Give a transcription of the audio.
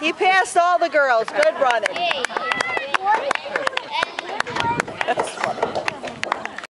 He passed all the girls. Good running.